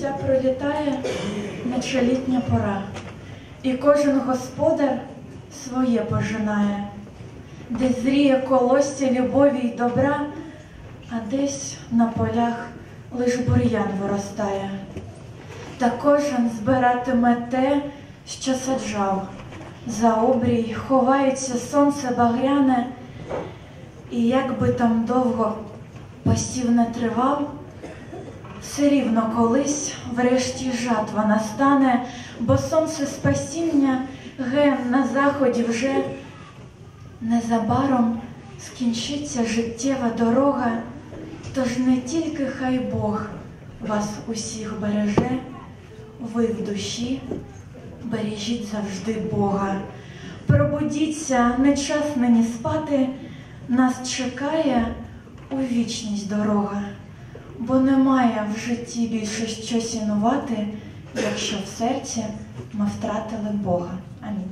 життя пролітає, наче літня пора, і кожен господар своє пожинає, десь зріє колосся любові й добра, а десь на полях лиш бур'ян виростає. Та кожен збиратиме те, що саджав. За обрій ховається сонце багряне, і як би там довго посів не тривав, все рівно колись врешті жатва настане, бо сонце спасіння ген на заході вже незабаром скінчиться життєва дорога, тож не тільки хай Бог вас усіх береже, ви в душі бережіть завжди Бога. Пробудіться, не час нині спати, нас чекає у вічність дорога, бо немає в житті більше що цінувати, якщо в серці ми втратили Бога. Амінь.